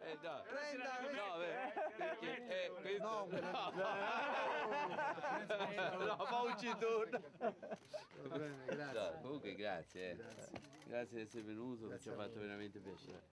Eh, no. 30, No, beh, perché eh, questo... No, no, no, ma uccidone. Va bene, grazie. No, comunque grazie, eh. grazie. di essere venuto, grazie ci ha fatto veramente piacere.